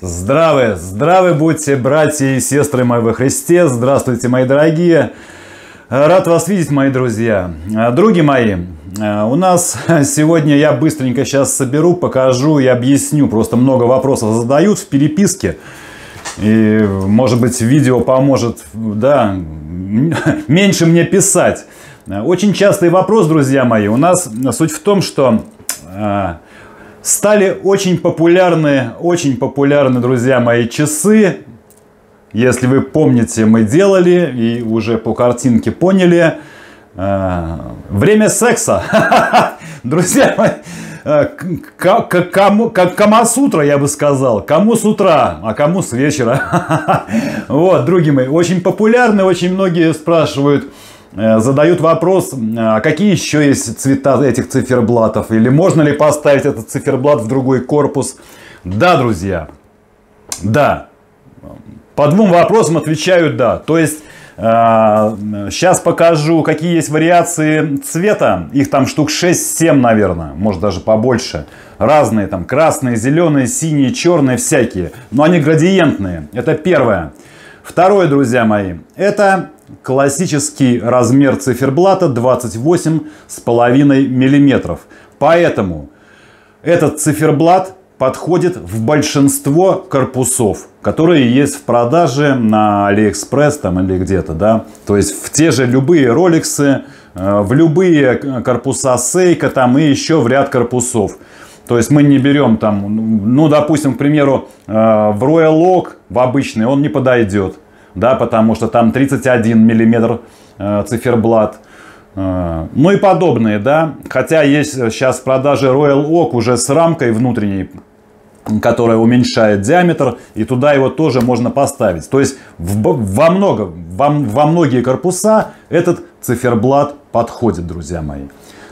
Здравы, здравы будьте, братья и сестры мои во Христе. Здравствуйте, мои дорогие. Рад вас видеть, мои друзья. Други мои, у нас сегодня я быстренько сейчас соберу, покажу и объясню. Просто много вопросов задают в переписке. И, может быть, видео поможет, да, меньше мне писать. Очень частый вопрос, друзья мои. У нас суть в том, что а, стали очень популярны, очень популярны, друзья мои, часы. Если вы помните, мы делали и уже по картинке поняли. А, время секса. Друзья мои, как, как, кому, как Камасутра, я бы сказал. Кому с утра, а кому с вечера. Вот, други мои, очень популярны, очень многие спрашивают, Э, задают вопрос, а какие еще есть цвета этих циферблатов? Или можно ли поставить этот циферблат в другой корпус? Да, друзья, да. По двум вопросам отвечаю да. То есть, сейчас э, покажу, какие есть вариации цвета. Их там штук 6-7, наверное, может даже побольше. Разные там, красные, зеленые, синие, черные, всякие. Но они градиентные. Это первое. Второе, друзья мои, это классический размер циферблата 28,5 мм. Поэтому этот циферблат подходит в большинство корпусов, которые есть в продаже на Алиэкспресс там или где-то, да. То есть в те же любые роликсы, э, в любые корпуса Сейка там и еще в ряд корпусов. То есть мы не берем там, ну, допустим, к примеру, э, в Royal Oak, в обычный, он не подойдет да, потому что там 31 миллиметр э, циферблат. Э, ну и подобные, да. Хотя есть сейчас в продаже Royal Oak уже с рамкой внутренней, которая уменьшает диаметр, и туда его тоже можно поставить. То есть во, много, во, во многие корпуса этот циферблат подходит, друзья мои.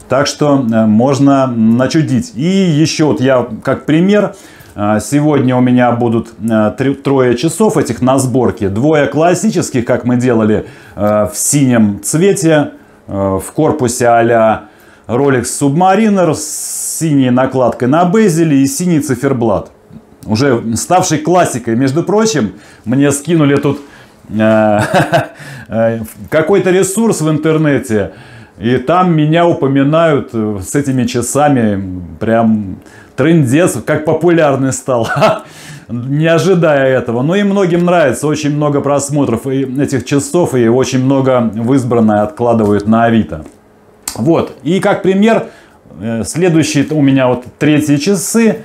Так что э, можно начудить. И еще вот я как пример сегодня у меня будут а, трое часов этих на сборке. Двое классических, как мы делали а, в синем цвете, в корпусе а-ля Rolex Submariner с синей накладкой на безеле и синий циферблат. Уже ставший классикой. Между прочим, мне скинули тут какой-то ресурс в интернете. И там меня упоминают э, с этими часами прям трендец, как популярный стал. Не ожидая этого. Но и многим нравится. Очень много просмотров этих часов и очень много в избранное откладывают на Авито. Вот. И как пример, э, следующие у меня вот третьи часы.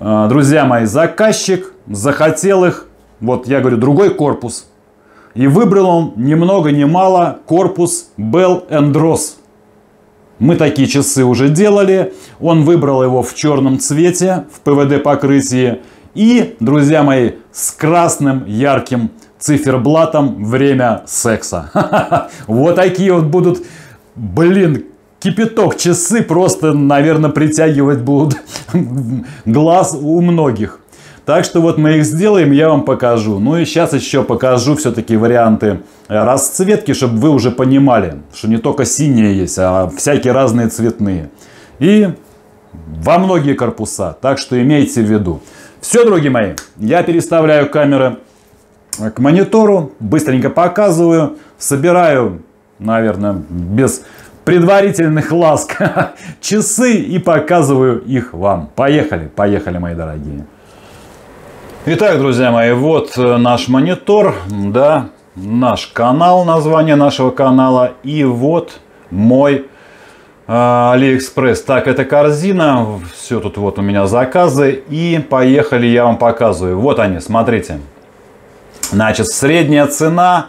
Э, друзья мои, заказчик захотел их, вот я говорю, другой корпус. И выбрал он ни много ни мало корпус Bell Ross. Мы такие часы уже делали. Он выбрал его в черном цвете, в ПВД покрытии. И, друзья мои, с красным ярким циферблатом время секса. Вот такие вот будут, блин, кипяток часы просто, наверное, притягивать будут глаз у многих. Так что вот мы их сделаем, я вам покажу. Ну и сейчас еще покажу все-таки варианты э, расцветки, чтобы вы уже понимали, что не только синие есть, а всякие разные цветные. И во многие корпуса, так что имейте в виду. Все, друзья мои, я переставляю камеры к монитору, быстренько показываю, собираю, наверное, без предварительных ласк часы и показываю их вам. Поехали, поехали, мои дорогие. Итак, друзья мои, вот э, наш монитор, да, наш канал, название нашего канала. И вот мой э, Алиэкспресс. Так, это корзина. Все тут вот у меня заказы. И поехали, я вам показываю. Вот они, смотрите. Значит, средняя цена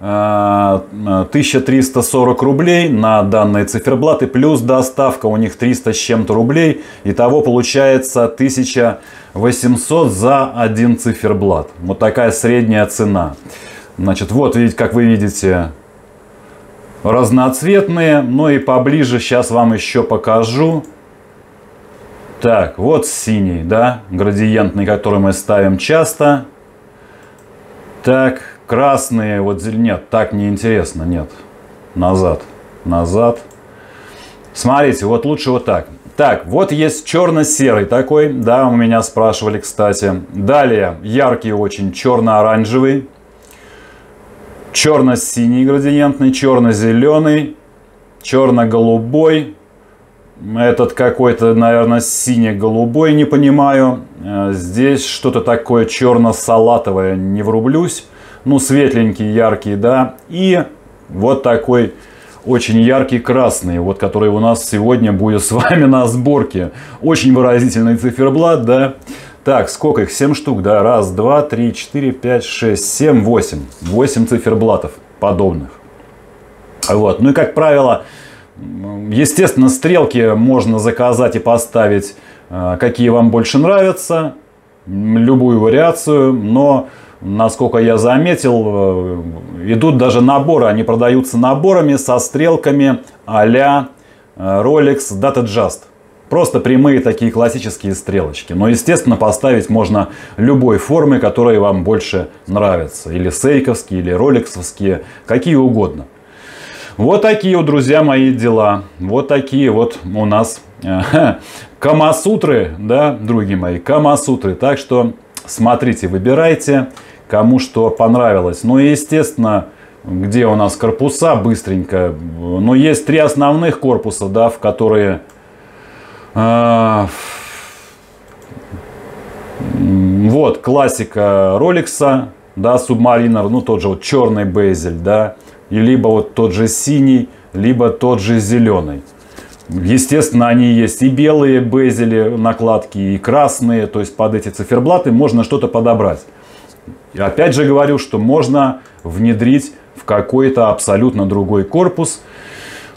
1340 э, рублей на данные циферблаты, плюс доставка у них 300 с чем-то рублей. Итого получается 1800 за один циферблат. Вот такая средняя цена. Значит, вот, видите, как вы видите, разноцветные. Ну и поближе сейчас вам еще покажу. Так, вот синий, да, градиентный, который мы ставим часто. Так, Красные, вот нет, так неинтересно, нет. Назад, назад. Смотрите, вот лучше вот так. Так, вот есть черно-серый такой, да, у меня спрашивали, кстати. Далее, яркий очень, черно-оранжевый, черно-синий градиентный, черно-зеленый, черно-голубой, этот какой-то, наверное, сине-голубой, не понимаю. Э, здесь что-то такое черно-салатовое, не врублюсь. Ну, светленький, яркий, да. И вот такой очень яркий красный, вот который у нас сегодня будет с вами на сборке. Очень выразительный циферблат, да. Так, сколько их? 7 штук, да? Раз, два, три, четыре, пять, шесть, семь, восемь. Восемь циферблатов подобных. Вот. Ну и, как правило, естественно, стрелки можно заказать и поставить, э, какие вам больше нравятся. Любую вариацию, но насколько я заметил, э, идут даже наборы, они продаются наборами со стрелками а-ля э, Rolex Datadust. Просто прямые такие классические стрелочки. Но, естественно, поставить можно любой формы, которые вам больше нравятся. Или сейковские, или роликсовские, какие угодно. Вот такие друзья мои, дела. Вот такие вот у нас э, камасутры, да, другие мои, камасутры. Так что смотрите, выбирайте кому что понравилось. Ну и естественно, где у нас корпуса быстренько. Ну, есть три основных корпуса, да, в которые... Э, вот, классика Роликса, да, Submariner, ну, тот же вот черный безель, да, и либо вот тот же синий, либо тот же зеленый. Естественно, они есть и белые безели накладки, и красные, то есть под эти циферблаты можно что-то подобрать. И опять же говорю, что можно внедрить в какой-то абсолютно другой корпус.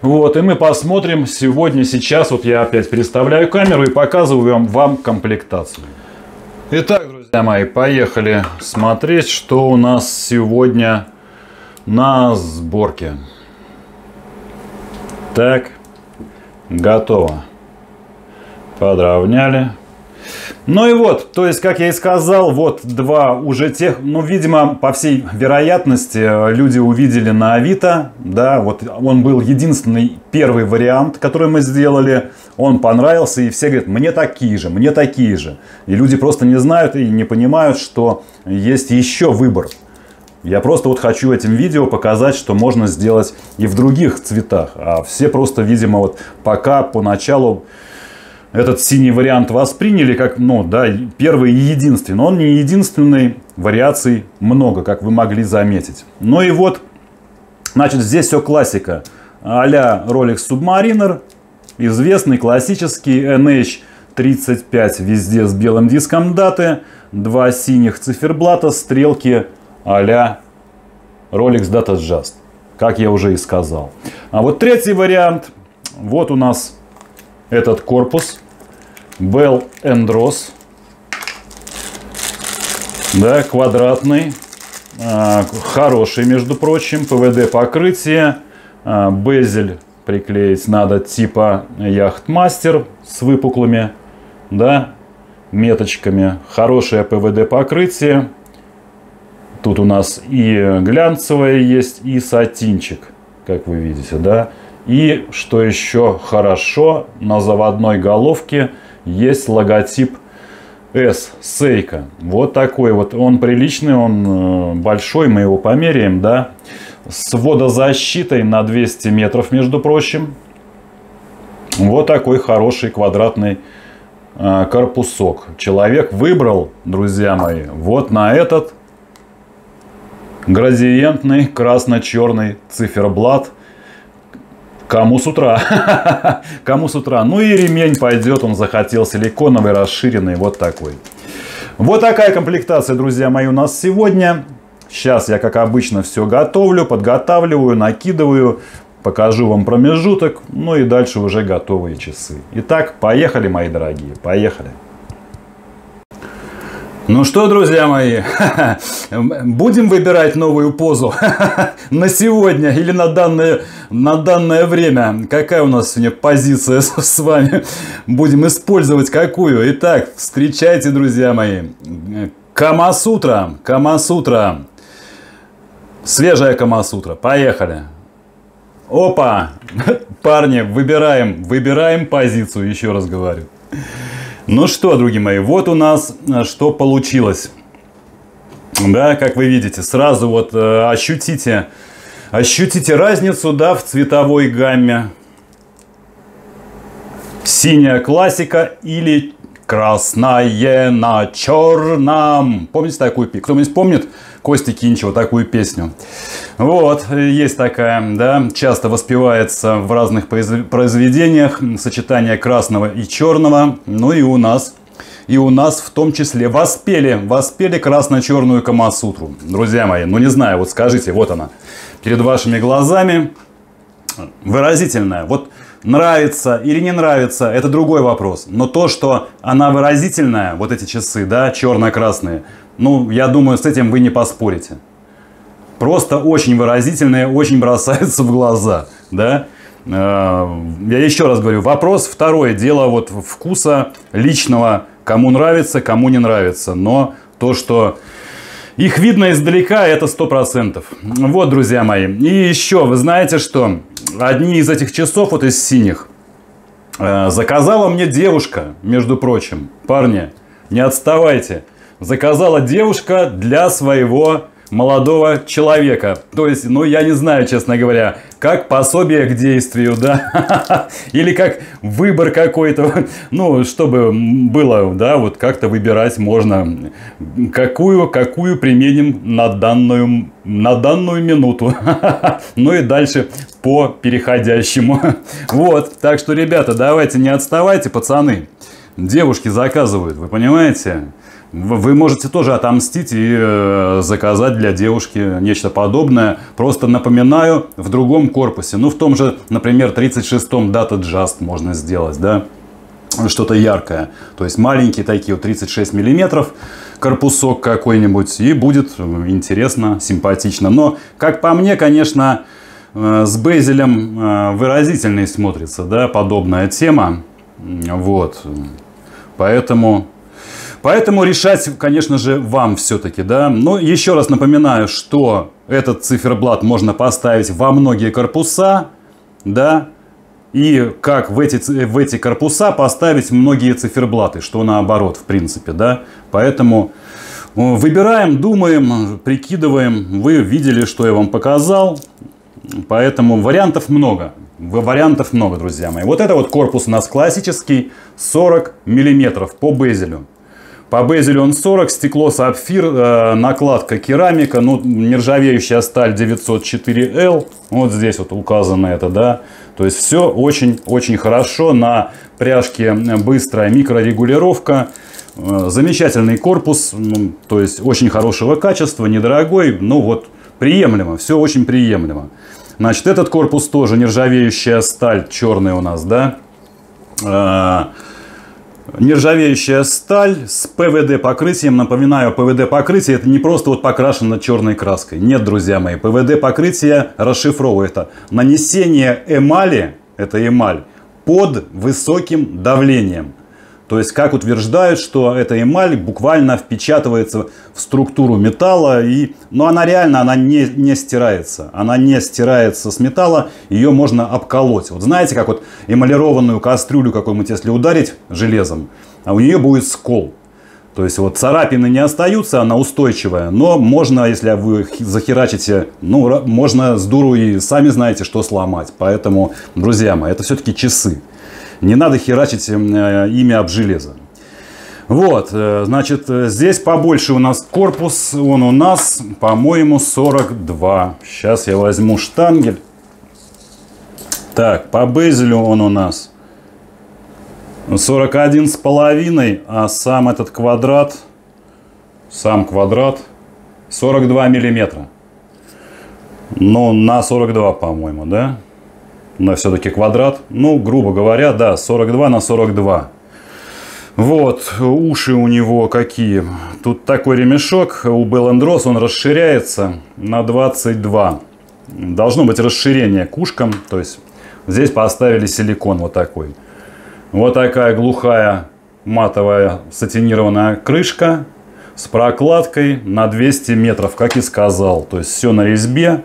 Вот, и мы посмотрим сегодня, сейчас, вот я опять переставляю камеру и показываю вам, вам комплектацию. Итак, друзья мои, поехали смотреть, что у нас сегодня на сборке. Так, готово. Подровняли. Ну и вот, то есть, как я и сказал, вот два уже тех, ну, видимо, по всей вероятности, люди увидели на Авито, да, вот он был единственный первый вариант, который мы сделали, он понравился, и все говорят, мне такие же, мне такие же. И люди просто не знают и не понимают, что есть еще выбор. Я просто вот хочу этим видео показать, что можно сделать и в других цветах. А все просто, видимо, вот пока поначалу этот синий вариант восприняли как, ну, да, первый и единственный. Но он не единственный, вариаций много, как вы могли заметить. Ну и вот, значит, здесь все классика. А-ля Rolex Submariner, известный классический NH35, везде с белым диском даты, два синих циферблата, стрелки а-ля Rolex Data Just, как я уже и сказал. А вот третий вариант, вот у нас этот корпус Bell Ross. Да, квадратный. А, хороший, между прочим. ПВД покрытие. А, безель приклеить надо типа Яхтмастер с выпуклыми да, меточками. Хорошее ПВД покрытие. Тут у нас и глянцевое есть, и сатинчик, как вы видите, да. И, что еще хорошо, на заводной головке есть логотип S, Seiko. Вот такой вот. Он приличный, он э, большой, мы его померяем, да. С водозащитой на 200 метров, между прочим. Вот такой хороший квадратный э, корпусок. Человек выбрал, друзья мои, вот на этот градиентный красно-черный циферблат – Кому с утра? Кому с утра? Ну и ремень пойдет, он захотел силиконовый, расширенный, вот такой. Вот такая комплектация, друзья мои, у нас сегодня. Сейчас я, как обычно, все готовлю, подготавливаю, накидываю. Покажу вам промежуток, ну и дальше уже готовые часы. Итак, поехали, мои дорогие, поехали. Ну что, друзья мои, будем выбирать новую позу на сегодня или на данное, на данное время. Какая у нас сегодня позиция с вами? Будем использовать какую? Итак, встречайте, друзья мои. Камасутра, Камасутра. Свежая Камасутра. Поехали. Опа! Парни, выбираем, выбираем позицию, еще раз говорю. Ну что, друзья мои, вот у нас э, что получилось. Да, как вы видите, сразу вот э, ощутите, ощутите разницу, да, в цветовой гамме. Синяя классика или красное на черном. Помните такую песню? Кто-нибудь помнит Кости Кинчева такую песню? Вот, есть такая, да, часто воспевается в разных произведениях сочетание красного и черного. Ну и у нас и у нас в том числе воспели, воспели красно-черную Камасутру. Друзья мои, ну не знаю, вот скажите, вот она, перед вашими глазами, выразительная. Вот нравится или не нравится, это другой вопрос. Но то, что она выразительная, вот эти часы, да, черно-красные, ну, я думаю, с этим вы не поспорите. Просто очень выразительные, очень бросаются в глаза, да. Э, я еще раз говорю, вопрос второе, дело вот вкуса личного Кому нравится, кому не нравится. Но то, что их видно издалека, это сто процентов. Вот, друзья мои. И еще, вы знаете, что одни из этих часов, вот из синих, э, заказала мне девушка, между прочим. Парни, не отставайте. Заказала девушка для своего молодого человека. То есть, ну, я не знаю, честно говоря, как пособие к действию, да, или как выбор какой-то, ну, чтобы было, да, вот как-то выбирать можно, какую, какую применим на данную, на данную минуту, ну и дальше по переходящему. Вот, так что, ребята, давайте не отставайте, пацаны. Девушки заказывают, вы понимаете? Вы можете тоже отомстить и э, заказать для девушки нечто подобное. Просто напоминаю, в другом корпусе. Ну, в том же, например, 36-м Data Just можно сделать, да? Что-то яркое. То есть маленькие такие, вот 36 миллиметров корпусок какой-нибудь. И будет интересно, симпатично. Но, как по мне, конечно, э, с безелем э, выразительней смотрится, да, подобная тема. Вот. Поэтому Поэтому решать, конечно же, вам все-таки, да. Но еще раз напоминаю, что этот циферблат можно поставить во многие корпуса, да, и как в эти, в эти корпуса поставить многие циферблаты, что наоборот, в принципе, да. Поэтому выбираем, думаем, прикидываем. Вы видели, что я вам показал. Поэтому вариантов много. Вариантов много, друзья мои. Вот это вот корпус у нас классический, 40 миллиметров по безелю. По безелю он 40, стекло сапфир, э, накладка керамика, ну, нержавеющая сталь 904L. Вот здесь вот указано это, да. То есть все очень-очень хорошо. На пряжке быстрая микрорегулировка. Э, замечательный корпус, то есть очень хорошего качества, недорогой, ну вот приемлемо, все очень приемлемо. Значит, этот корпус тоже нержавеющая сталь, черный у нас, да. Э, Нержавеющая сталь с ПВД покрытием. Напоминаю, ПВД покрытие это не просто вот покрашено черной краской. Нет, друзья мои, ПВД покрытие расшифровывает это нанесение эмали, это эмаль, под высоким давлением. То есть, как утверждают, что эта эмаль буквально впечатывается в структуру металла. И, но она реально она не, не стирается. Она не стирается с металла, ее можно обколоть. Вот знаете, как вот эмалированную кастрюлю какую-нибудь, если ударить железом, а у нее будет скол. То есть вот царапины не остаются, она устойчивая, но можно, если вы захерачите, ну, можно с дуру и сами знаете, что сломать. Поэтому, друзья мои, это все-таки часы. Не надо херачить э, ими об железо. Вот, э, значит, здесь побольше у нас корпус. Он у нас, по-моему, 42. Сейчас я возьму штангель. Так, по безелю он у нас 41 с половиной, а сам этот квадрат, сам квадрат 42 миллиметра. Ну, на 42, по-моему, да? Но все-таки квадрат. Ну, грубо говоря, да, 42 на 42. Вот, уши у него какие. Тут такой ремешок у Беллендрос, он расширяется на 22. Должно быть расширение к ушкам, то есть здесь поставили силикон вот такой. Вот такая глухая матовая сатинированная крышка с прокладкой на 200 метров, как и сказал. То есть все на резьбе,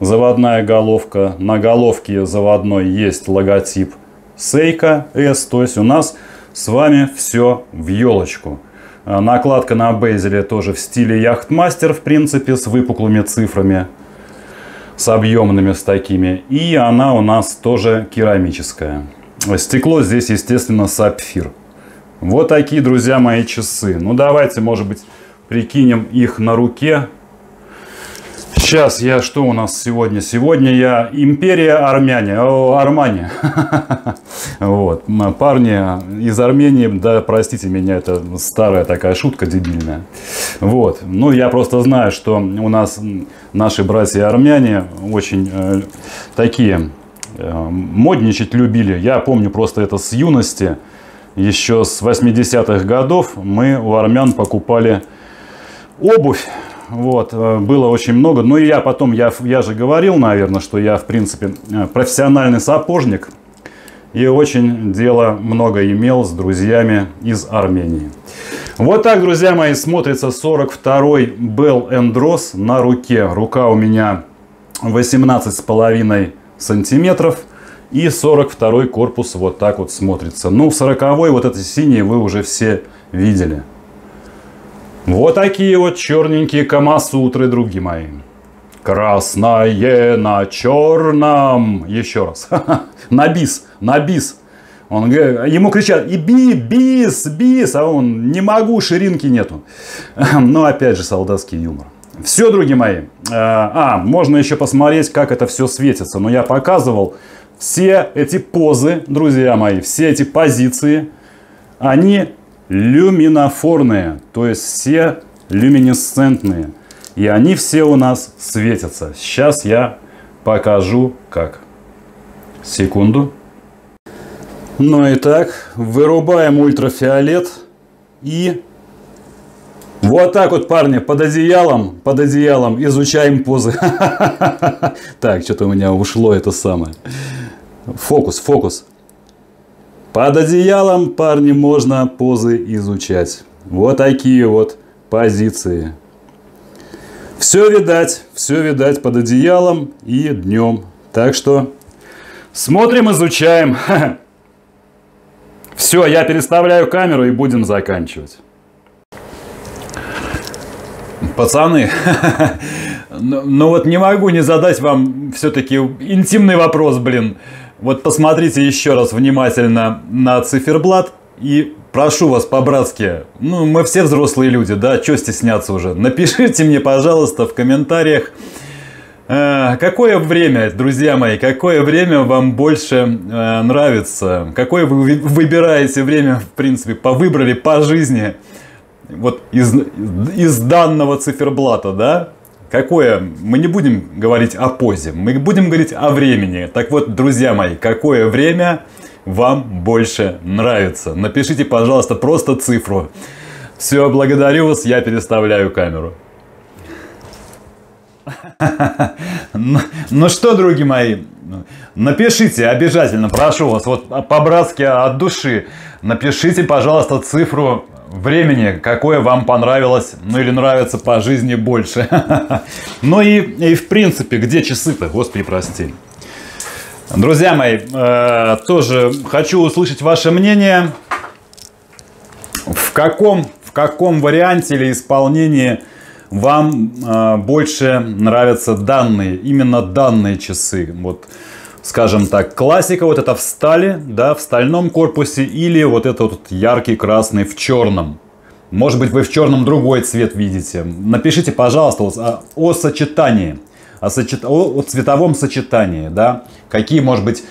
заводная головка. На головке заводной есть логотип Seiko S. То есть у нас с вами все в елочку. А, накладка на безеле тоже в стиле яхтмастер, в принципе, с выпуклыми цифрами, с объемными, с такими. И она у нас тоже керамическая. Стекло здесь, естественно, сапфир. Вот такие, друзья мои, часы. Ну, давайте, может быть, прикинем их на руке. Сейчас я, что у нас сегодня? Сегодня я Империя Армяне, о, Армания. Вот, парни из Армении, да, простите меня, это старая такая шутка дебильная. Вот, ну я просто знаю, что у нас наши братья армяне очень э, такие э, модничать любили. Я помню просто это с юности, еще с 80-х годов мы у армян покупали обувь вот, э, было очень много. Ну и я потом, я, я же говорил, наверное, что я, в принципе, э, профессиональный сапожник. И очень дело много имел с друзьями из Армении. Вот так, друзья мои, смотрится 42-й Bell Endros на руке. Рука у меня 18,5 сантиметров. И 42 корпус вот так вот смотрится. Ну, 40 вот эти синие вы уже все видели. Вот такие вот черненькие камасутры, други мои. Красное на черном. Еще раз. На бис, на бис. Он, ему кричат, и би, бис, бис, а он, не могу, ширинки нету. Ну, опять же, солдатский юмор. Все, други мои. А, а, можно еще посмотреть, как это все светится. Но я показывал все эти позы, друзья мои, все эти позиции, они люминофорные, то есть все люминесцентные. И они все у нас светятся. Сейчас я покажу как. Секунду. Ну и так, вырубаем ультрафиолет и вот так вот, парни, под одеялом, под одеялом изучаем позы. Так, что-то у меня ушло это самое. Фокус, фокус. Под одеялом, парни, можно позы изучать. Вот такие вот позиции. Все видать, все видать под одеялом и днем. Так что смотрим, изучаем. Все, я переставляю камеру и будем заканчивать. Пацаны, ну, ну вот не могу не задать вам все-таки интимный вопрос, блин. Вот посмотрите еще раз внимательно на циферблат и прошу вас по-братски, ну мы все взрослые люди, да, что стесняться уже. Напишите мне, пожалуйста, в комментариях, э, какое время, друзья мои, какое время вам больше э, нравится, какое вы выбираете время, в принципе, повыбрали по жизни, вот из, из данного циферблата, да, Какое? Мы не будем говорить о позе, мы будем говорить о времени. Так вот, друзья мои, какое время вам больше нравится? Напишите, пожалуйста, просто цифру. Все, благодарю вас, я переставляю камеру. Ну, ну что, други мои, напишите обязательно, прошу вас, вот по-братски от души, напишите, пожалуйста, цифру времени, какое вам понравилось, ну или нравится по жизни больше. Ну и, и в принципе, где часы-то, господи прости. Друзья мои, э, тоже хочу услышать ваше мнение. В каком, в каком варианте или исполнении вам э, больше нравятся данные, именно данные часы? Вот скажем так, классика вот это в стали, да, в стальном корпусе или вот этот вот яркий красный в черном. Может быть, вы в черном другой цвет видите. Напишите, пожалуйста, о, о сочетании, о, сочет... о, о цветовом сочетании, да. Какие, может быть,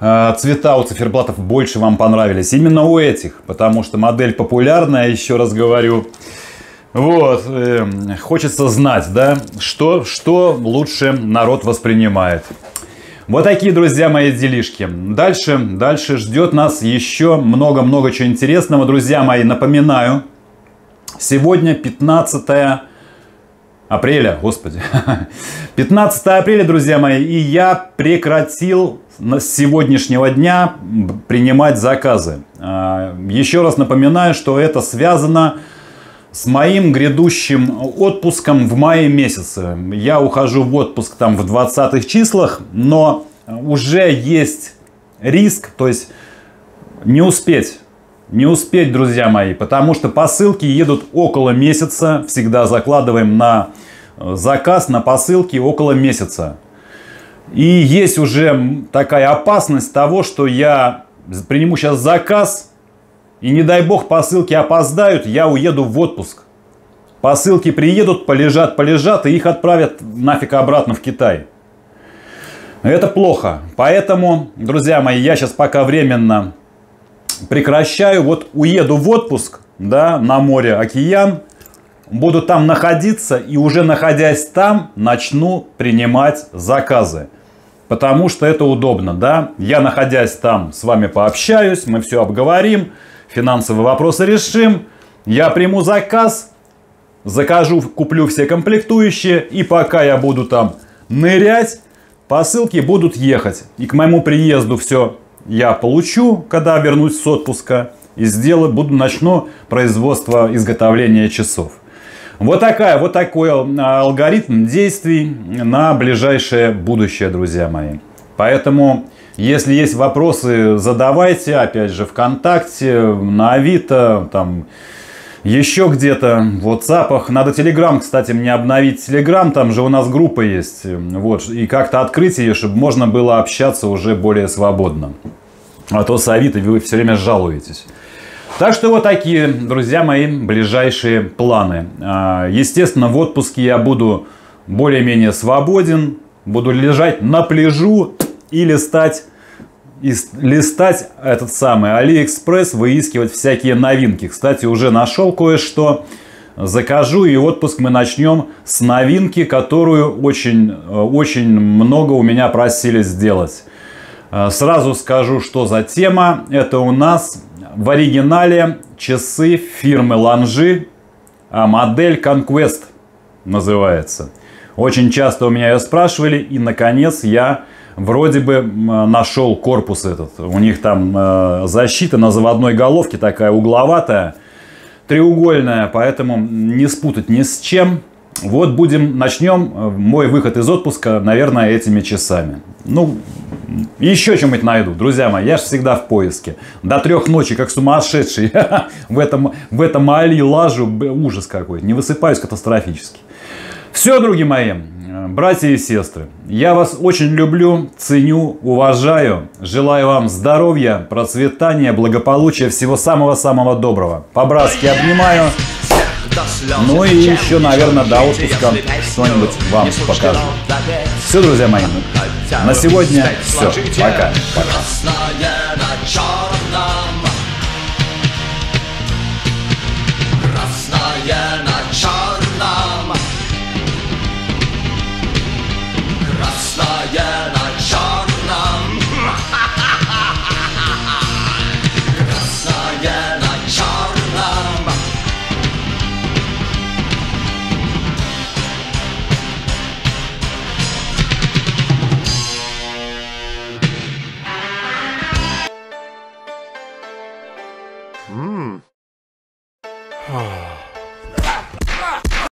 э, цвета у циферблатов больше вам понравились. Именно у этих, потому что модель популярная, еще раз говорю. Вот, э, хочется знать, да, что, что лучше народ воспринимает. Вот такие, друзья мои, делишки. Дальше, дальше ждет нас еще много-много чего интересного. Друзья мои, напоминаю, сегодня 15 апреля, господи. 15 апреля, друзья мои, и я прекратил с сегодняшнего дня принимать заказы. А, еще раз напоминаю, что это связано с моим грядущим отпуском в мае месяце. Я ухожу в отпуск там в 20 числах, но уже есть риск, то есть не успеть. Не успеть, друзья мои, потому что посылки едут около месяца. Всегда закладываем на э, заказ, на посылки около месяца. И есть уже такая опасность того, что я приниму сейчас заказ, и не дай бог посылки опоздают, я уеду в отпуск. Посылки приедут, полежат, полежат, и их отправят нафиг обратно в Китай. Это плохо. Поэтому, друзья мои, я сейчас пока временно прекращаю. Вот уеду в отпуск, да, на море, океан. Буду там находиться и уже находясь там, начну принимать заказы. Потому что это удобно, да. Я находясь там с вами пообщаюсь, мы все обговорим финансовые вопросы решим. Я приму заказ, закажу, куплю все комплектующие. И пока я буду там нырять, посылки будут ехать. И к моему приезду все я получу, когда вернусь с отпуска. И сделаю, буду, начну производство изготовления часов. Вот такая, вот такой а, алгоритм действий на ближайшее будущее, друзья мои. Поэтому если есть вопросы, задавайте, опять же, ВКонтакте, на Авито, там, еще где-то, в WhatsApp. Надо Telegram, кстати, мне обновить Telegram, там же у нас группа есть. Вот, и как-то открыть ее, чтобы можно было общаться уже более свободно. А то с Авито вы все время жалуетесь. Так что вот такие, друзья мои, ближайшие планы. А, естественно, в отпуске я буду более-менее свободен. Буду лежать на пляжу, и листать и листать этот самый Алиэкспресс, выискивать всякие новинки. Кстати, уже нашел кое-что. Закажу и отпуск мы начнем с новинки, которую очень, очень много у меня просили сделать. Э, сразу скажу, что за тема. Это у нас в оригинале часы фирмы Ланжи, а модель Conquest называется. Очень часто у меня ее спрашивали, и наконец я вроде бы нашел корпус этот. У них там э, защита на заводной головке такая угловатая, треугольная, поэтому не спутать ни с чем. Вот будем, начнем э, мой выход из отпуска, наверное, этими часами. Ну, еще чем-нибудь найду. Друзья мои, я же всегда в поиске. До трех ночи, как сумасшедший, в этом, в этом али лажу, ужас какой. Не высыпаюсь катастрофически. Все, друзья мои, Братья и сестры, я вас очень люблю, ценю, уважаю. Желаю вам здоровья, процветания, благополучия, всего самого-самого доброго. По-братски обнимаю. Ну и еще, наверное, до отпуска что-нибудь вам покажу. Все, друзья мои, на сегодня все. Пока. Пока.